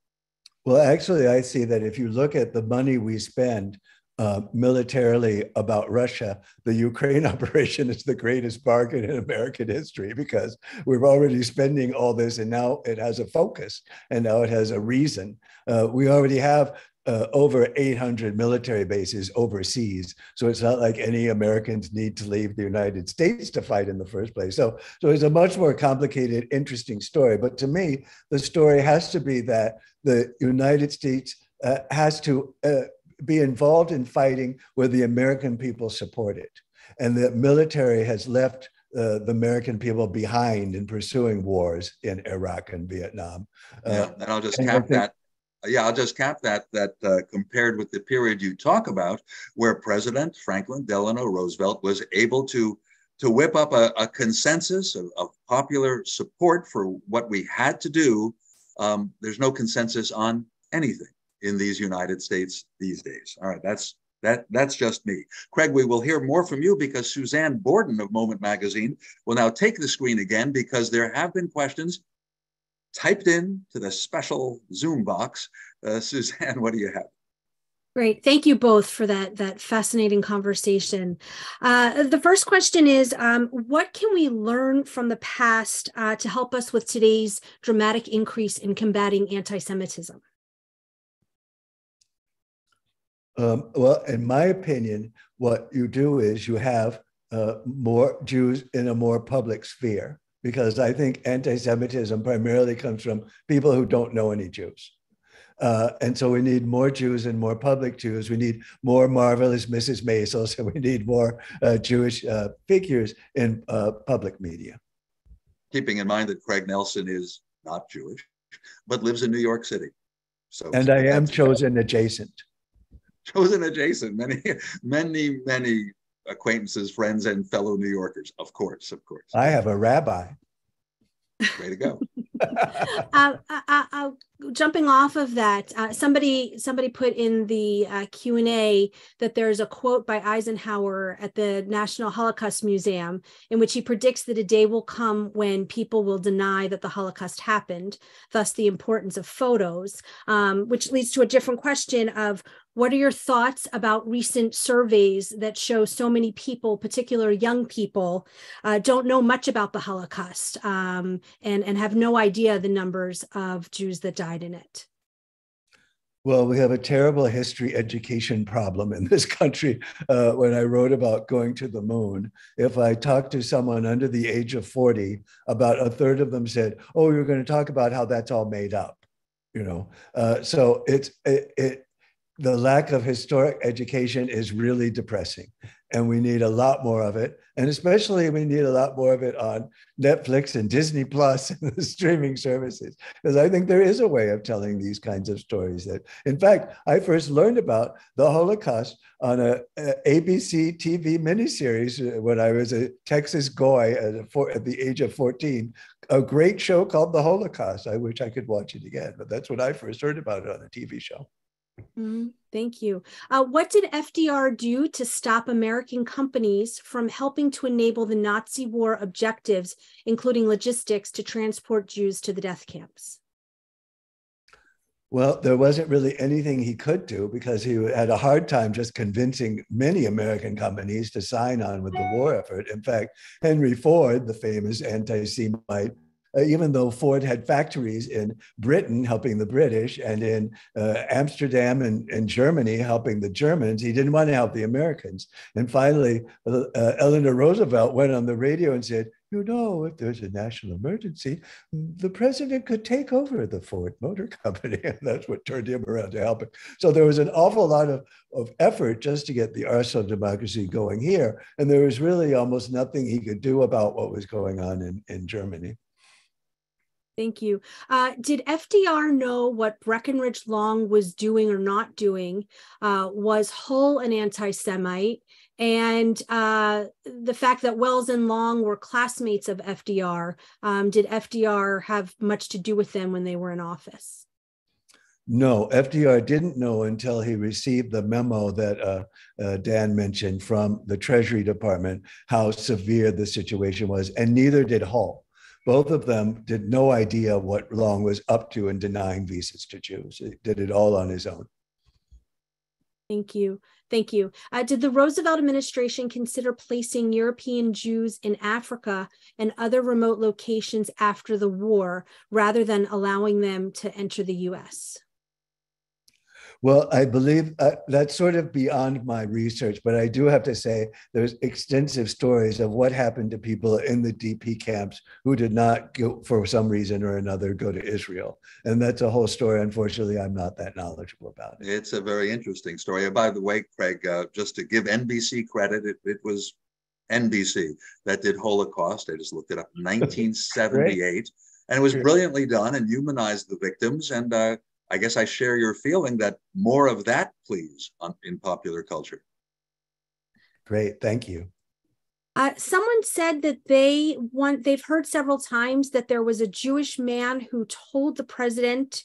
Well, actually, I see that if you look at the money we spend uh, militarily about Russia, the Ukraine operation is the greatest bargain in American history because we're already spending all this and now it has a focus and now it has a reason. Uh, we already have uh, over 800 military bases overseas. So it's not like any Americans need to leave the United States to fight in the first place. So, so it's a much more complicated, interesting story. But to me, the story has to be that the United States uh, has to uh, be involved in fighting where the American people support it. And the military has left uh, the American people behind in pursuing wars in Iraq and Vietnam. Uh, yeah, and I'll just cap that. Yeah, I'll just cap that. That uh, compared with the period you talk about, where President Franklin Delano Roosevelt was able to to whip up a, a consensus of, of, popular support for what we had to do. Um, there's no consensus on anything in these United States these days. All right, that's that that's just me. Craig, we will hear more from you because Suzanne Borden of Moment Magazine will now take the screen again because there have been questions typed in to the special Zoom box. Uh, Suzanne, what do you have? Great. Thank you both for that, that fascinating conversation. Uh, the first question is um, What can we learn from the past uh, to help us with today's dramatic increase in combating anti Semitism? Um, well, in my opinion, what you do is you have uh, more Jews in a more public sphere, because I think anti Semitism primarily comes from people who don't know any Jews. Uh, and so we need more Jews and more public Jews. We need more marvelous Mrs. Maisels, and we need more uh, Jewish uh, figures in uh, public media. Keeping in mind that Craig Nelson is not Jewish, but lives in New York City. So, and I am chosen adjacent chosen adjacent, many, many, many acquaintances, friends, and fellow New Yorkers. Of course, of course. I have a rabbi. Way to go. uh, I, I, jumping off of that, uh, somebody somebody put in the uh, Q and A that there's a quote by Eisenhower at the National Holocaust Museum in which he predicts that a day will come when people will deny that the Holocaust happened. Thus, the importance of photos, um, which leads to a different question of what are your thoughts about recent surveys that show so many people, particular young people, uh, don't know much about the Holocaust um, and, and have no idea the numbers of Jews that died in it? Well, we have a terrible history education problem in this country. Uh, when I wrote about going to the moon, if I talked to someone under the age of 40, about a third of them said, Oh, you're going to talk about how that's all made up. You know, uh, so it's it, it the lack of historic education is really depressing and we need a lot more of it and especially we need a lot more of it on netflix and disney plus and the streaming services because i think there is a way of telling these kinds of stories that in fact i first learned about the holocaust on a, a abc tv miniseries when i was a texas goy at, a, at the age of 14 a great show called the holocaust. I wish i could watch it again but that's when i first heard about it on a tv show Mm-hmm. Thank you. Uh, what did FDR do to stop American companies from helping to enable the Nazi war objectives, including logistics to transport Jews to the death camps? Well, there wasn't really anything he could do because he had a hard time just convincing many American companies to sign on with the war effort. In fact, Henry Ford, the famous anti Semite, uh, even though Ford had factories in Britain helping the British and in uh, Amsterdam and, and, Germany helping the Germans, he didn't want to help the Americans. And finally, uh, uh Eleanor Roosevelt went on the radio and said, you know, if there's a national emergency, the president could take over the Ford Motor Company. And that's what turned him around to help him. So there was an awful lot of, of effort just to get the arsenal democracy going here. And there was really almost nothing he could do about what was going on in, in Germany. Thank you. Uh, did FDR know what Breckinridge Long was doing or not doing? Uh, was Hull an anti Semite? And uh, the fact that Welles and Long were classmates of FDR, um, did FDR have much to do with them when they were in office? No, FDR didn't know until he received the memo that uh, uh, Dan mentioned from the Treasury Department how severe the situation was, and neither did Hull. Both of them did no idea what Long was up to in denying visas to Jews. He did it all on his own. Thank you. Thank you. Uh, did the Roosevelt administration consider placing European Jews in Africa and other remote locations after the war rather than allowing them to enter the US? Well, I believe uh, that's sort of beyond my research, but I do have to say there's extensive stories of what happened to people in the DP camps who did not, go, for some reason or another, go to Israel. And that's a whole story. Unfortunately, I'm not that knowledgeable about it. It's a very interesting story. And by the way, Craig, uh, just to give NBC credit, it, it was NBC that did Holocaust. I just looked it up, 1978. and it was brilliantly done and humanized the victims. And uh, I guess I share your feeling that more of that, please, on, in popular culture. Great, thank you. Uh, someone said that they want they've heard several times that there was a Jewish man who told the president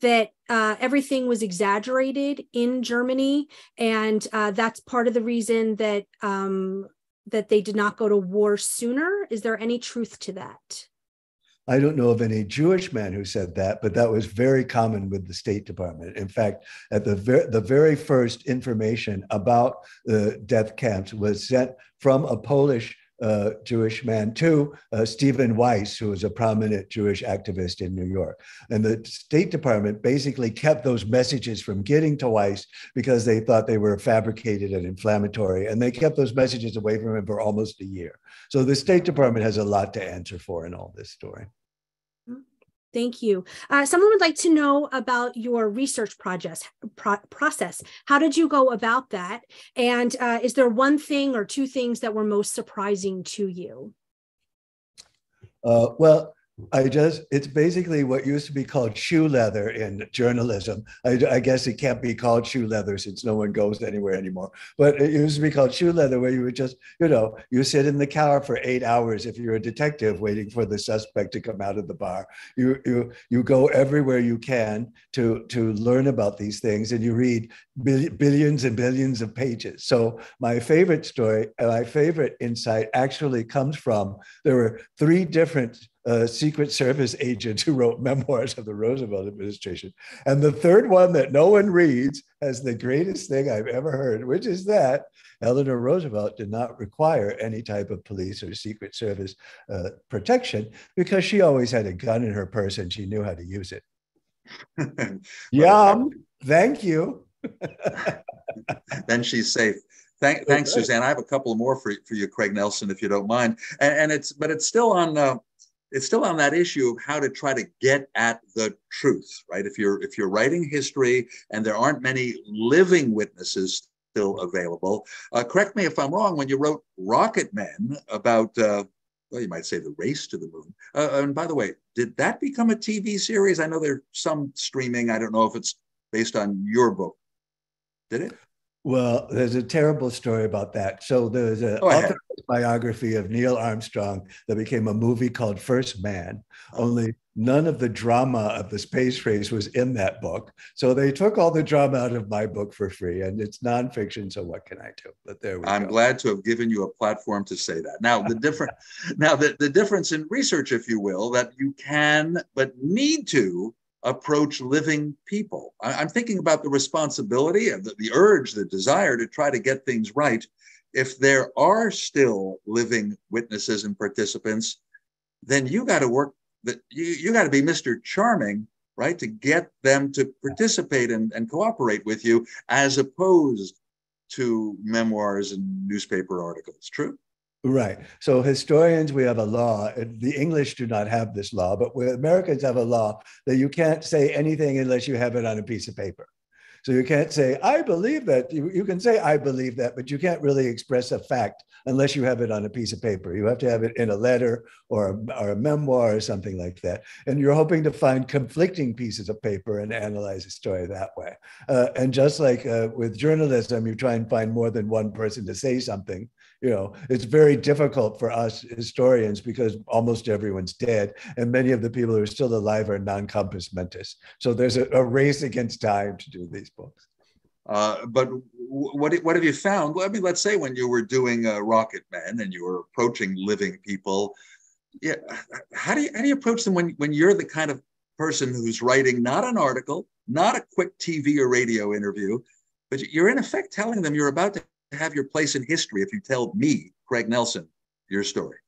that uh, everything was exaggerated in Germany, and uh, that's part of the reason that um, that they did not go to war sooner. Is there any truth to that? I don't know of any Jewish man who said that, but that was very common with the State Department. In fact, at the ver- the very first information about the death camps was sent from a Polish uh, Jewish man to uh, Stephen Wise, who was a prominent Jewish activist in New York. And the State Department basically kept those messages from getting to Wise because they thought they were fabricated and inflammatory. And they kept those messages away from him for almost a year. So the State Department has a lot to answer for in all this story. Thank you. Uh, someone would like to know about your research project pro- process. How did you go about that? And uh, is there one thing or two things that were most surprising to you? Uh, well, I just, it's basically what used to be called shoe leather in journalism. I, I, guess it can't be called shoe leather since no one goes anywhere anymore. But it used to be called shoe leather, where you would just, you know, you sit in the car for eight hours if you're a detective waiting for the suspect to come out of the bar. You, you, you go everywhere you can to, to learn about these things and you read billions and billions of pages. So my favorite story, my favorite insight actually comes from, there were three different uh, Secret Service agent who wrote memoirs of the Roosevelt administration. And the third one that no one reads has the greatest thing I've ever heard, which is that Eleanor Roosevelt did not require any type of police or Secret Service uh, protection because she always had a gun in her purse and she knew how to use it. Yum. Thank you. then she's safe. Thank, thanks, Suzanne. I have a couple more for, for you, Craig Nelson, if you don't mind. And, and it's but it's still on uh, it's still on that issue of how to try to get at the truth, right? If you're if you're writing history and there aren't many living witnesses still available, uh, correct me if I'm wrong. When you wrote Rocket Men about, uh, well, you might say the race to the moon. Uh, and by the way, did that become a TV series? I know there's some streaming. I don't know if it's based on your book. Did it? Well, there's a terrible story about that. So there's a biography of Neil Armstrong that became a movie called First Man. Only none of the drama of the space race was in that book. So they took all the drama out of my book for free, and it's nonfiction. So what can I do? But there we I'm go. glad to have given you a platform to say that. Now the different, now the, the difference in research, if you will, that you can but need to approach living people? I, am thinking about the responsibility and the, the urge, the desire to try to get things right. If there are still living witnesses and participants, then you got to work that you, you got to be Mr. Charming, right? To get them to participate and, and cooperate with you as opposed to memoirs and newspaper articles. True? Right. So historians, we have a law. The English do not have this law, but we Americans have a law that you can't say anything unless you have it on a piece of paper. So you can't say, I believe that. You, you can say, I believe that, but you can't really express a fact unless you have it on a piece of paper. You have to have it in a letter or a, or a memoir or something like that. And you're hoping to find conflicting pieces of paper and analyze a story that way. Uh, and just like uh, with journalism, you try and find more than one person to say something you know it's very difficult for us historians because almost everyone's dead and many of the people who are still alive are non-compos mentis. So there's a, a race against time to do these books. Uh, but what, what have you found? Well, i mean let's say when you were doing uh, Rocket Men and you were approaching living people yeah how do you how do you approach them when when you're the kind of person who's writing not an article not a quick tv or radio interview but you're in effect telling them you're about to have your place in history if you tell me, Craig Nelson, your story?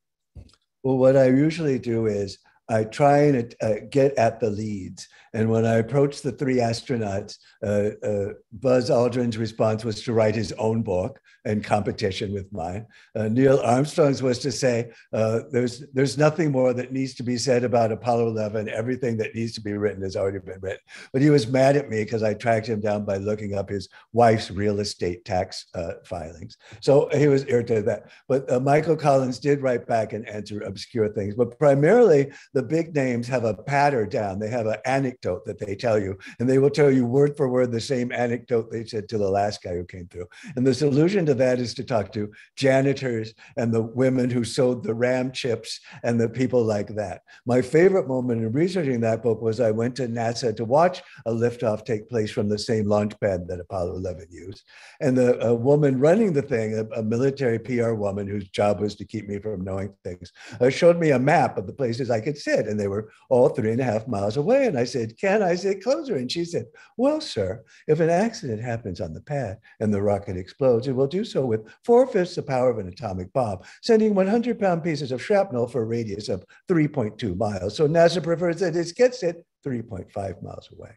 Well, what I usually do is I try and uh, get at the leads. And when I approached the three astronauts, uh, uh, Buzz Aldrin's response was to write his own book in competition with mine. Uh, Neil Armstrong's was to say, uh, there's, there's nothing more that needs to be said about Apollo 11. Everything that needs to be written has already been written. But he was mad at me because I tracked him down by looking up his wife's real estate tax uh, filings. So he was irritated that. But uh, Michael Collins did write back and answer obscure things. But primarily, the big names have a patter down. They have an anecdote that they tell you, and they will tell you word for word the same anecdote they said to the last guy who came through. And the solution to that is to talk to janitors and the women who sewed the ram chips and the people like that. My favorite moment in researching that book was I went to NASA to watch a liftoff take place from the same launch pad that Apollo 11 used. And the woman running the thing, a, a, military PR woman whose job was to keep me from knowing things, uh, showed me a map of the places I could sit. And they were all three and a half miles away. And I said, Can I sit closer? And she said, Well, sir, if an accident happens on the pad and the rocket explodes, it will do so with four fifths the power of an atomic bomb, sending 100 pound pieces of shrapnel for a radius of 3.2 miles. So NASA prefers that it gets it 3.5 miles away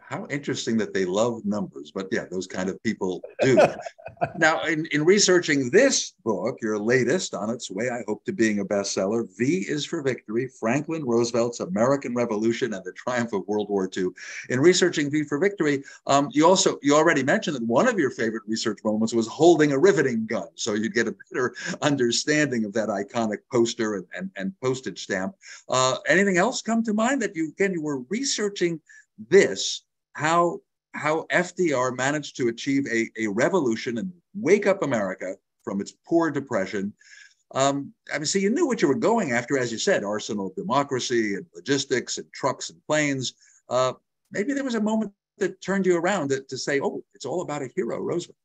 how interesting that they love numbers, but yeah, those kind of people do. now, in, in researching this book, your latest on its way, I hope, to being a bestseller, V is for Victory Franklin Roosevelt's American Revolution and the Triumph of World War II. In researching V for Victory, um, you also, you already mentioned that one of your favorite research moments was holding a riveting gun. So you'd get a better understanding of that iconic poster and, and, and postage stamp. Uh, anything else come to mind that you, again, you were researching this how how FDR managed to achieve a, a revolution and wake up America from its poor depression. Um, I mean, so you knew what you were going after, as you said, arsenal of democracy and logistics and trucks and planes. Uh, maybe there was a moment that turned you around to, to say, oh, it's all about a hero, Roosevelt.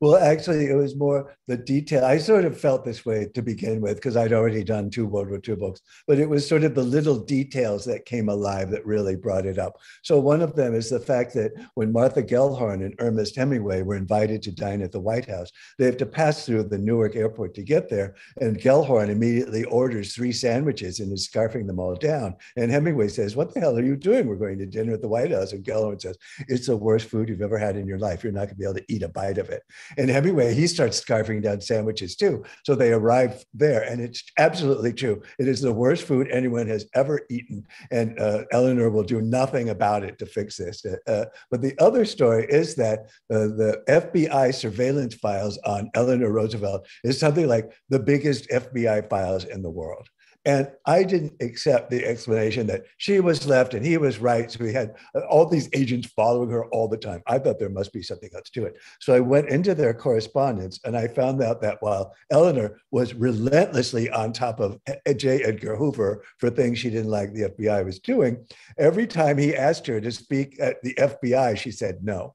Well, actually, it was more the detail. I sort of felt this way to begin with because I'd already done two World War II books, but it was sort of the little details that came alive that really brought it up. So, one of them is the fact that when Martha Gellhorn and Ernest Hemingway were invited to dine at the White House, they have to pass through the Newark airport to get there. And Gellhorn immediately orders three sandwiches and is scarfing them all down. And Hemingway says, What the hell are you doing? We're going to dinner at the White House. And Gellhorn says, It's the worst food you've ever had in your life. You're not going to be able to eat a bite of it. And Hemingway, he starts scarfing down sandwiches too. So they arrive there, and it's absolutely true. It is the worst food anyone has ever eaten, and uh, Eleanor will do nothing about it to fix this. Uh, uh but the other story is that uh, the FBI surveillance files on Eleanor Roosevelt is something like the biggest FBI files in the world. And I didn't accept the explanation that she was left and he was right. So we had uh, all these agents following her all the time. I thought there must be something else to it. So I went into their correspondence and I found out that while Eleanor was relentlessly on top of J. Edgar Hoover for things she didn't like the FBI was doing, every time he asked her to speak at the FBI, she said no.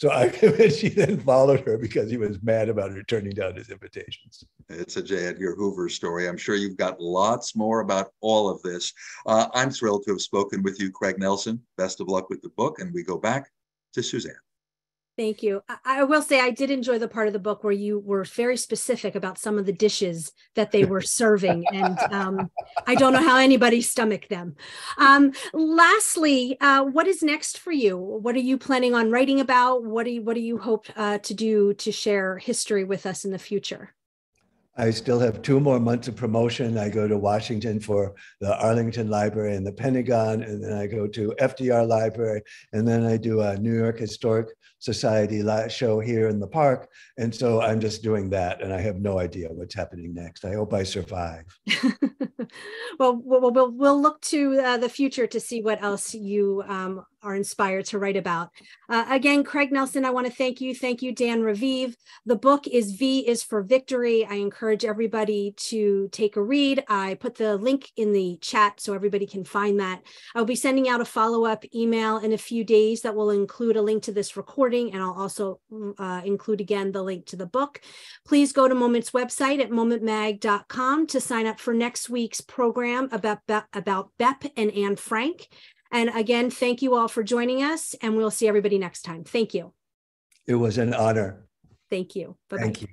So I she then followed her because he was mad about her turning down his invitations. It's a J. Edgar Hoover story. I'm sure you've got lots more about all of this. Uh, I'm thrilled to have spoken with you, Craig Nelson. Best of luck with the book. And we go back to Suzanne. Thank you. I, will say I did enjoy the part of the book where you were very specific about some of the dishes that they were serving, and um, I don't know how anybody stomached them. Um, lastly, uh, what is next for you? What are you planning on writing about? What do you What do you hope uh, to do to share history with us in the future? I still have two more months of promotion. I go to Washington for the Arlington Library and the Pentagon, and then I go to FDR Library, and then I do a New York Historic Society show here in the park. And so I'm just doing that, and I have no idea what's happening next. I hope I survive. well, we'll, we'll, we'll look to uh, the future to see what else you um, are inspired to write about. Uh, again, Craig Nelson, I want to thank you. Thank you, Dan Raviv. The book is V is for Victory. I encourage everybody to take a read. I put the link in the chat so everybody can find that. I'll be sending out a follow up email in a few days that will include a link to this recording, and I'll also uh, include again the link to the book. Please go to Moment's website at momentmag.com to sign up for next week's program about, about Bep and Anne Frank. And again, thank you all for joining us, and we'll see everybody next time. Thank you. It was an honor. Thank you. Bye-bye. Thank you.